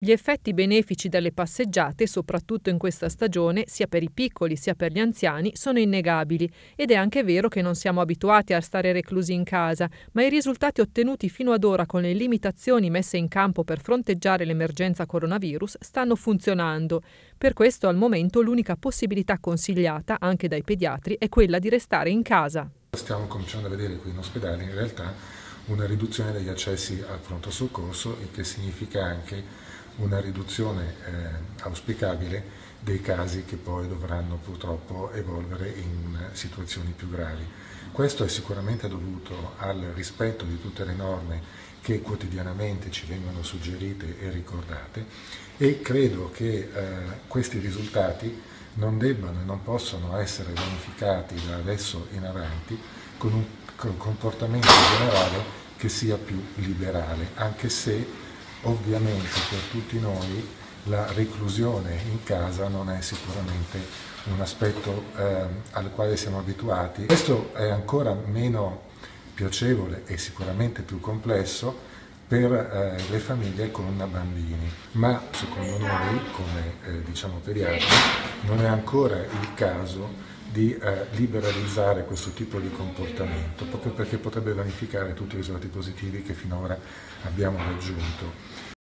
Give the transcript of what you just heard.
Gli effetti benefici delle passeggiate, soprattutto in questa stagione, sia per i piccoli sia per gli anziani, sono innegabili ed è anche vero che non siamo abituati a stare reclusi in casa, ma i risultati ottenuti fino ad ora con le limitazioni messe in campo per fronteggiare l'emergenza coronavirus stanno funzionando. Per questo al momento l'unica possibilità consigliata anche dai pediatri è quella di restare in casa. Stiamo cominciando a vedere qui in ospedale in realtà una riduzione degli accessi al pronto soccorso, il che significa anche una riduzione eh, auspicabile dei casi che poi dovranno purtroppo evolvere in situazioni più gravi. Questo è sicuramente dovuto al rispetto di tutte le norme che quotidianamente ci vengono suggerite e ricordate e credo che eh, questi risultati non debbano e non possono essere vanificati da adesso in avanti con un comportamento generale che sia più liberale, anche se Ovviamente per tutti noi la reclusione in casa non è sicuramente un aspetto eh, al quale siamo abituati. Questo è ancora meno piacevole e sicuramente più complesso per eh, le famiglie con bambini, ma secondo noi come eh, diciamo pediatri non è ancora il caso di eh, liberalizzare questo tipo di comportamento, proprio perché potrebbe vanificare tutti i risultati positivi che finora abbiamo raggiunto.